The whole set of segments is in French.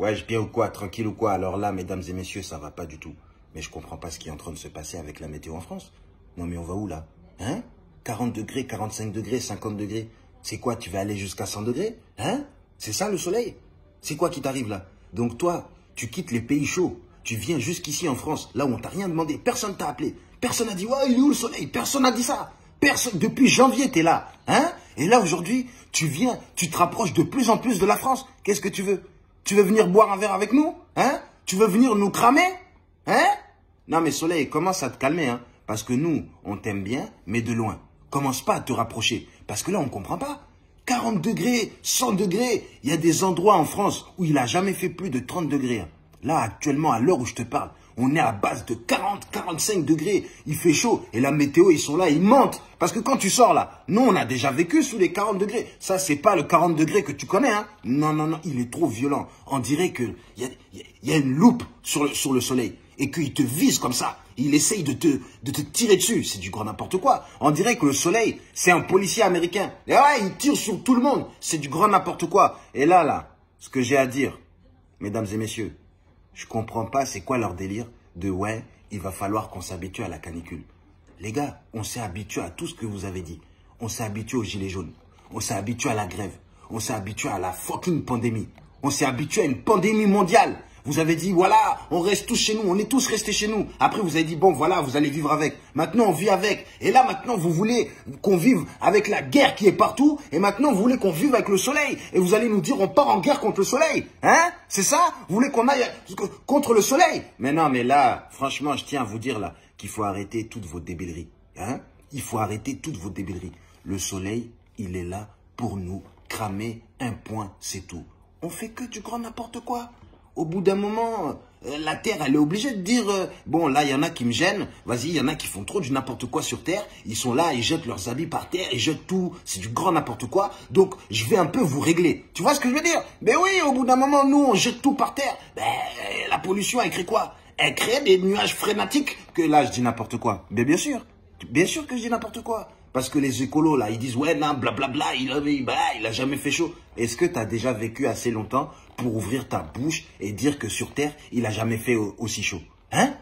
Ouais, je bien ou quoi Tranquille ou quoi Alors là, mesdames et messieurs, ça va pas du tout. Mais je comprends pas ce qui est en train de se passer avec la météo en France. Non mais on va où là? Hein? 40 degrés, 45 degrés, 50 degrés. C'est quoi Tu vas aller jusqu'à 100 degrés? Hein? C'est ça le soleil? C'est quoi qui t'arrive là? Donc toi, tu quittes les pays chauds. Tu viens jusqu'ici en France, là où on t'a rien demandé. Personne t'a appelé. Personne n'a dit, ouais, il est où le soleil? Personne n'a dit ça. Personne, depuis janvier, t'es là. Hein? Et là, aujourd'hui, tu viens, tu te rapproches de plus en plus de la France. Qu'est-ce que tu veux? Tu veux venir boire un verre avec nous Hein? Tu veux venir nous cramer Hein? Non, mais soleil, commence à te calmer, hein Parce que nous, on t'aime bien, mais de loin. Commence pas à te rapprocher. Parce que là, on comprend pas. 40 degrés, 100 degrés. Il y a des endroits en France où il a jamais fait plus de 30 degrés. hein. Là, actuellement, à l'heure où je te parle, on est à base de 40, 45 degrés. Il fait chaud. Et la météo, ils sont là, ils mentent. Parce que quand tu sors là, nous, on a déjà vécu sous les 40 degrés. Ça, c'est pas le 40 degrés que tu connais, hein. Non, non, non, il est trop violent. On dirait que il y a, une loupe sur le, sur le soleil. Et qu'il te vise comme ça. Il essaye de te, de te tirer dessus. C'est du grand n'importe quoi. On dirait que le soleil, c'est un policier américain. Et ouais, il tire sur tout le monde. C'est du grand n'importe quoi. Et là, là, ce que j'ai à dire, mesdames et messieurs, je comprends pas c'est quoi leur délire de ouais, il va falloir qu'on s'habitue à la canicule. Les gars, on s'est habitué à tout ce que vous avez dit. On s'est habitué aux gilets jaunes. On s'est habitué à la grève. On s'est habitué à la fucking pandémie. On s'est habitué à une pandémie mondiale. Vous avez dit, voilà, on reste tous chez nous, on est tous restés chez nous. Après, vous avez dit, bon, voilà, vous allez vivre avec. Maintenant, on vit avec. Et là, maintenant, vous voulez qu'on vive avec la guerre qui est partout. Et maintenant, vous voulez qu'on vive avec le soleil. Et vous allez nous dire, on part en guerre contre le soleil. Hein? C'est ça? Vous voulez qu'on aille contre le soleil? Mais non, mais là, franchement, je tiens à vous dire, là, qu'il faut arrêter toutes vos débileries. Hein? Il faut arrêter toutes vos débileries. Le soleil, il est là pour nous cramer un point, c'est tout. On fait que du grand n'importe quoi. Au bout d'un moment, euh, la Terre, elle est obligée de dire, euh, bon, là, il y en a qui me gênent, vas-y, il y en a qui font trop du n'importe quoi sur Terre, ils sont là, ils jettent leurs habits par terre, ils jettent tout, c'est du grand n'importe quoi, donc je vais un peu vous régler. Tu vois ce que je veux dire? Ben oui, au bout d'un moment, nous, on jette tout par terre. Ben, la pollution, elle crée quoi? Elle crée des nuages frénatiques, que là, je dis n'importe quoi. Ben bien sûr, bien sûr que je dis n'importe quoi. Parce que les écolos, là, ils disent, ouais, non, blablabla, il, a- il, bah, il a jamais fait chaud. Est-ce que tu as déjà vécu assez longtemps pour ouvrir ta bouche et dire que sur Terre, il a jamais fait au- aussi chaud? Hein?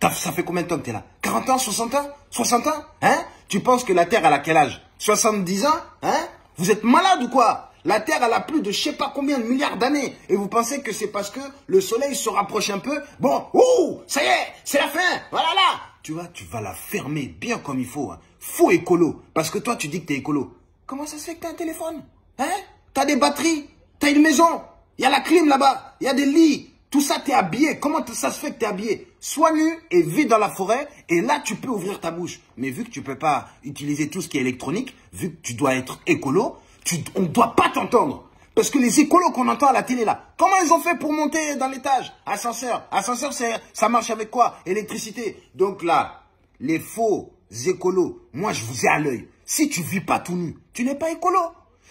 Ça fait combien de temps que t'es là? 40 ans, 60 ans? 60 ans? Hein? Tu penses que la Terre, elle a quel âge? 70 ans? Hein? Vous êtes malade ou quoi? La Terre, elle a plus de je sais pas combien de milliards d'années. Et vous pensez que c'est parce que le Soleil se rapproche un peu? Bon, ouh, ça y est, c'est la fin Voilà là Tu vois, tu vas la fermer bien comme il faut. Hein. Faux écolo. Parce que toi, tu dis que t'es écolo. Comment ça se fait que t'as un téléphone Hein? T'as des batteries T'as une maison Il y a la clim là-bas Il y a des lits tout ça, t'es habillé. Comment ça se fait que t'es habillé? Sois nu et vis dans la forêt. Et là, tu peux ouvrir ta bouche. Mais vu que tu peux pas utiliser tout ce qui est électronique, vu que tu dois être écolo, tu, on ne doit pas t'entendre. Parce que les écolos qu'on entend à la télé là, comment ils ont fait pour monter dans l'étage? Ascenseur. Ascenseur, ça marche avec quoi? Électricité. Donc là, les faux écolos, moi je vous ai à l'œil. Si tu vis pas tout nu, tu n'es pas écolo.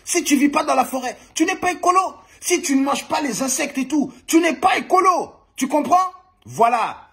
Si tu vis pas dans la forêt, tu n'es pas écolo. Si tu ne manges pas les insectes et tout, tu n'es pas écolo. Tu comprends? Voilà.